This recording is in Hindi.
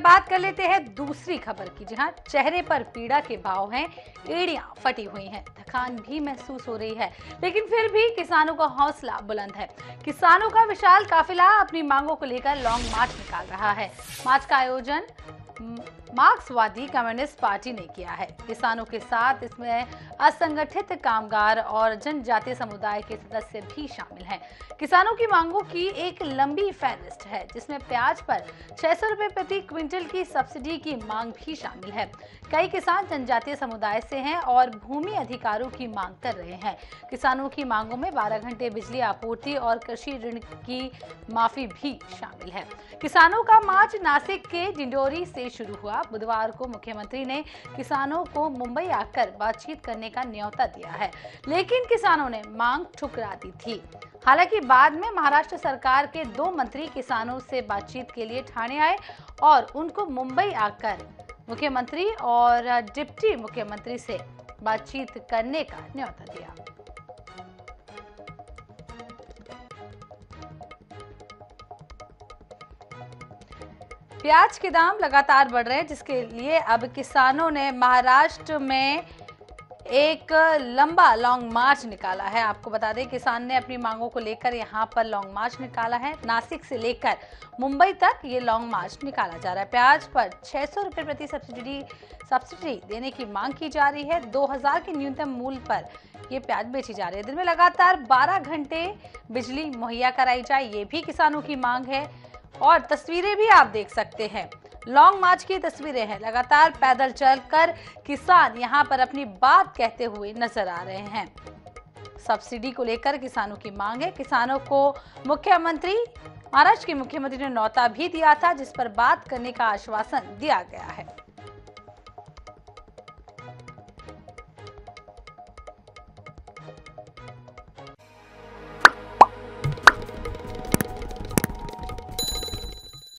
बात कर लेते हैं दूसरी खबर की, जहाँ चेहरे पर पीड़ा के भाव हैं, एड़ियाँ फटी हुई हैं, थकान भी महसूस हो रही है। लेकिन फिर भी किसानों का हौसला बुलंद है। किसानों का विशाल काफिला अपनी मांगों को लेकर लॉन्ग मार्च निकाल रहा है। मार्च का आयोजन मार्क्सवादी कम्युनिस्ट पार्टी ने किया है। किसानों के साथ इसमें असंगठित कामगार और जनजातीय समुदाय के सदस्य भी शामिल हैं। किसानों की मांगों की एक लंबी फहरिस्त है, जिसमें प्याज पर छह सौ रुपए प्रति क्विंटल की सब्सिडी की मांग भी शामिल है। कई किसान जनजातीय समुदाय से हैं और भूमि अधिकारों की मांग कर रहे हैं। किसानों की मांगों में 12 घंटे बिजली आपूर्ति और कृषि ऋण की माफ़ी भी शामिल है। किसानों का मार्च नासिक के डिंडोरी से शुरू हुआ। बुधवार को मुख्यमंत्री ने किसानों को मुंबई आकर बातचीत करने का न्यौता दिया है। लेकिन किसानों ने मांग ठुकरा दी थी। हालाँकि बाद में महाराष्ट्र सरकार के दो मंत्री किसानों से बातचीत के लिए ठाणे आए और उनको मुंबई आकर मुख्यमंत्री और डिप्टी मुख्यमंत्री से बातचीत करने का न्यौता दिया। प्याज के दाम लगातार बढ़ रहे हैं, जिसके लिए अब किसानों ने महाराष्ट्र में एक लंबा लॉन्ग मार्च निकाला है। आपको बता दें, किसान ने अपनी मांगों को लेकर यहाँ पर लॉन्ग मार्च निकाला है। नासिक से लेकर मुंबई तक ये लॉन्ग मार्च निकाला जा रहा है। प्याज पर छह सौ रुपये प्रति सब्सिडी सब्सिडी देने की मांग की जा रही है। 2000 के न्यूनतम मूल्य पर ये प्याज बेची जा रही है। दिन में लगातार 12 घंटे बिजली मुहैया कराई जाए, ये भी किसानों की मांग है। और तस्वीरें भी आप देख सकते हैं। लॉन्ग मार्च की तस्वीरें हैं। लगातार पैदल चलकर किसान यहाँ पर अपनी बात कहते हुए नज़र आ रहे हैं। सब्सिडी को लेकर किसानों की मांग है। किसानों को मुख्यमंत्री, महाराष्ट्र के मुख्यमंत्री ने नौता भी दिया था, जिस पर बात करने का आश्वासन दिया गया है।